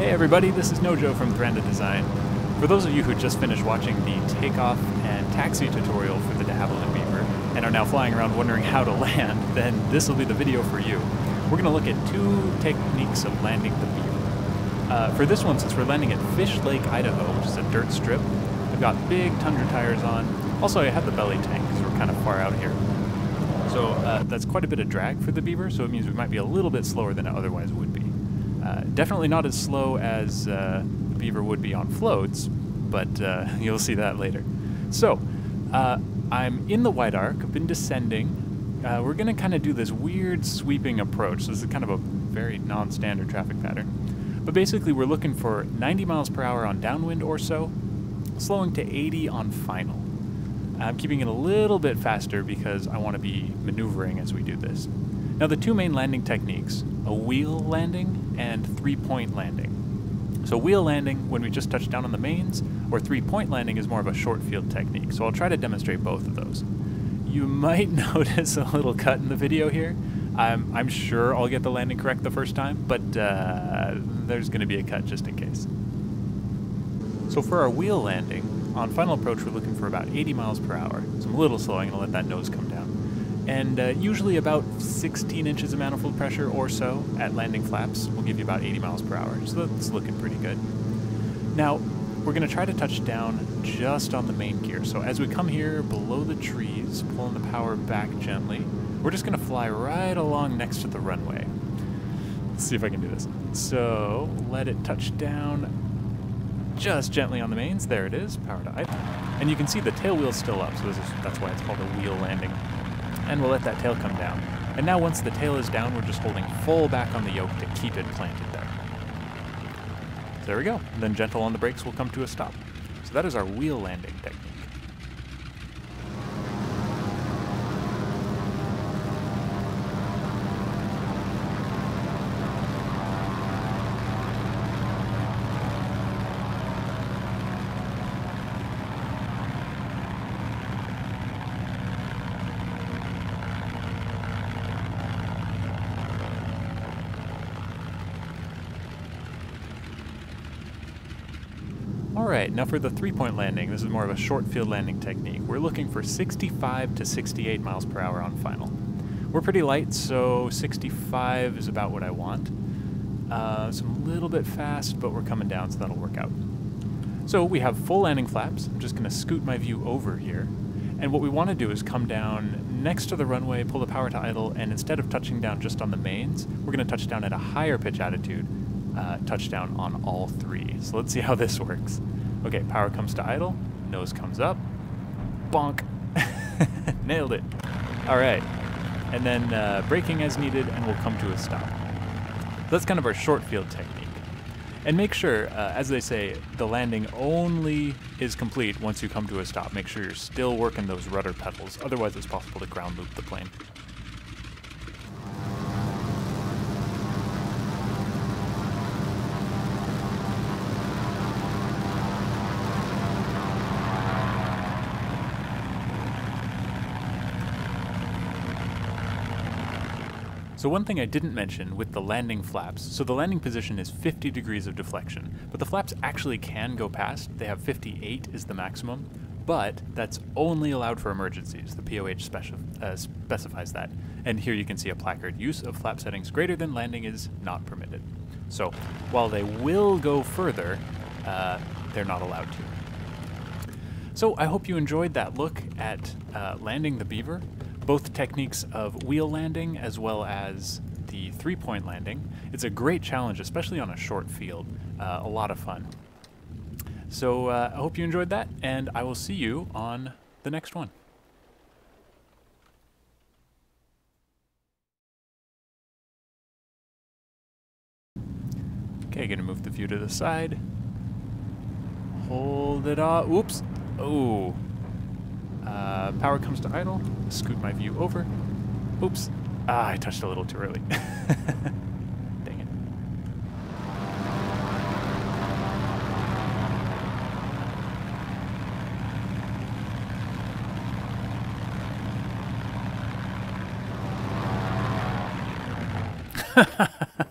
Hey everybody, this is Nojo from Thranda Design. For those of you who just finished watching the takeoff and taxi tutorial for the de Havilland Beaver and are now flying around wondering how to land, then this will be the video for you. We're going to look at two techniques of landing the Beaver. Uh, for this one, since we're landing at Fish Lake, Idaho, which is a dirt strip, I've got big Tundra tires on. Also, I have the belly tank because we're kind of far out here. So uh, that's quite a bit of drag for the Beaver, so it means we might be a little bit slower than it otherwise would be. Uh, definitely not as slow as uh, Beaver would be on floats, but uh, you'll see that later. So, uh, I'm in the white arc, I've been descending. Uh, we're going to kind of do this weird sweeping approach. This is kind of a very non-standard traffic pattern. But basically we're looking for 90 miles per hour on downwind or so, slowing to 80 on final. I'm keeping it a little bit faster because I want to be maneuvering as we do this. Now the two main landing techniques, a wheel landing and three-point landing. So wheel landing, when we just touch down on the mains, or three-point landing is more of a short field technique. So I'll try to demonstrate both of those. You might notice a little cut in the video here. I'm, I'm sure I'll get the landing correct the first time, but uh, there's going to be a cut just in case. So for our wheel landing, on final approach we're looking for about 80 miles per hour. So I'm a little slowing and I'll let that nose come down and uh, usually about 16 inches of manifold pressure or so at landing flaps will give you about 80 miles per hour. So that's looking pretty good. Now, we're going to try to touch down just on the main gear. So as we come here below the trees, pulling the power back gently, we're just going to fly right along next to the runway. Let's see if I can do this. So let it touch down just gently on the mains. There it is, power to idle. And you can see the tail wheel's still up, so is, that's why it's called a wheel landing and we'll let that tail come down. And now once the tail is down, we're just holding full back on the yoke to keep it planted there. So there we go. Then gentle on the brakes We'll come to a stop. So that is our wheel landing technique. Alright, now for the three-point landing, this is more of a short field landing technique. We're looking for 65 to 68 miles per hour on final. We're pretty light, so 65 is about what I want. Uh, so I'm a little bit fast, but we're coming down, so that'll work out. So we have full landing flaps. I'm just going to scoot my view over here. And what we want to do is come down next to the runway, pull the power to idle, and instead of touching down just on the mains, we're going to touch down at a higher pitch attitude, uh, touchdown on all three. So let's see how this works. Okay, power comes to idle, nose comes up, bonk, nailed it. All right, and then uh, braking as needed, and we'll come to a stop. That's kind of our short field technique. And make sure, uh, as they say, the landing only is complete once you come to a stop. Make sure you're still working those rudder pedals, otherwise it's possible to ground loop the plane. So one thing I didn't mention with the landing flaps, so the landing position is 50 degrees of deflection, but the flaps actually can go past. They have 58 is the maximum, but that's only allowed for emergencies. The POH uh, specifies that. And here you can see a placard, use of flap settings greater than landing is not permitted. So while they will go further, uh, they're not allowed to. So I hope you enjoyed that look at uh, landing the Beaver both techniques of wheel landing as well as the three-point landing. It's a great challenge, especially on a short field. Uh, a lot of fun. So uh, I hope you enjoyed that, and I will see you on the next one. Okay, gonna move the view to the side. Hold it off. Oops. Oh, uh, power comes to idle. Scoot my view over. Oops. Ah, I touched a little too early. Dang it.